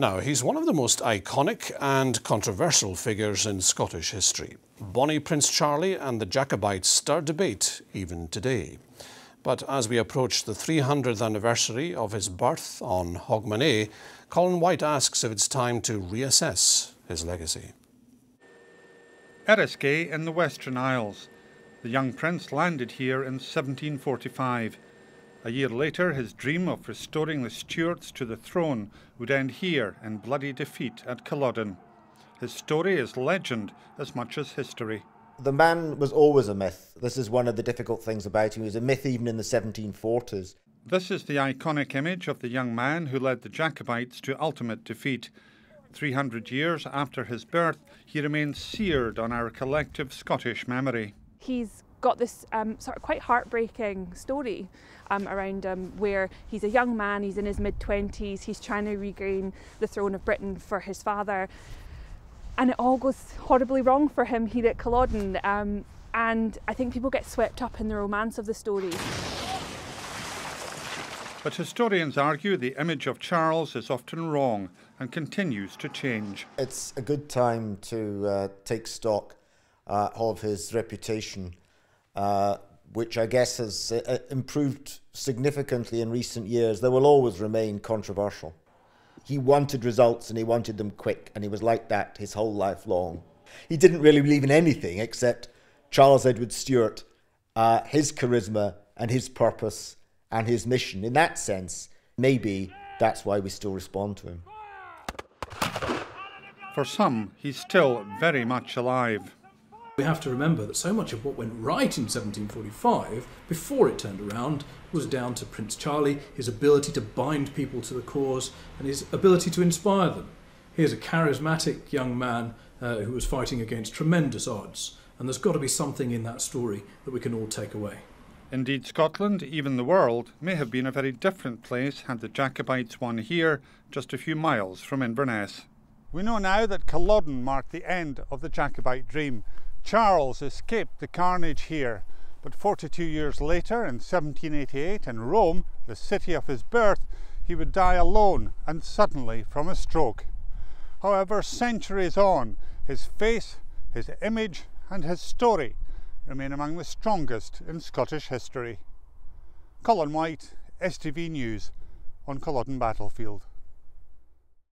Now, he's one of the most iconic and controversial figures in Scottish history. Bonnie Prince Charlie and the Jacobites stir debate even today. But as we approach the 300th anniversary of his birth on Hogmanay, Colin White asks if it's time to reassess his legacy. Eriskay in the Western Isles. The young prince landed here in 1745. A year later, his dream of restoring the Stuarts to the throne would end here in bloody defeat at Culloden. His story is legend as much as history. The man was always a myth. This is one of the difficult things about him. He was a myth even in the 1740s. This is the iconic image of the young man who led the Jacobites to ultimate defeat. 300 years after his birth, he remains seared on our collective Scottish memory. He's got this um, sort of quite heartbreaking story um, around him where he's a young man, he's in his mid 20s, he's trying to regain the throne of Britain for his father. And it all goes horribly wrong for him here at Culloden. Um, and I think people get swept up in the romance of the story. But historians argue the image of Charles is often wrong and continues to change. It's a good time to uh, take stock uh, of his reputation, uh, which I guess has uh, improved significantly in recent years. There will always remain controversial. He wanted results and he wanted them quick, and he was like that his whole life long. He didn't really believe in anything except Charles Edward Stuart, uh, his charisma, and his purpose and his mission. In that sense, maybe that's why we still respond to him. For some, he's still very much alive. We have to remember that so much of what went right in 1745, before it turned around, was down to Prince Charlie, his ability to bind people to the cause, and his ability to inspire them. Here's a charismatic young man uh, who was fighting against tremendous odds, and there's got to be something in that story that we can all take away. Indeed, Scotland, even the world, may have been a very different place had the Jacobites won here, just a few miles from Inverness. We know now that Culloden marked the end of the Jacobite dream. Charles escaped the carnage here, but 42 years later, in 1788, in Rome, the city of his birth, he would die alone and suddenly from a stroke. However, centuries on, his face, his image, and his story remain among the strongest in Scottish history. Colin White, STV News, on Culloden Battlefield.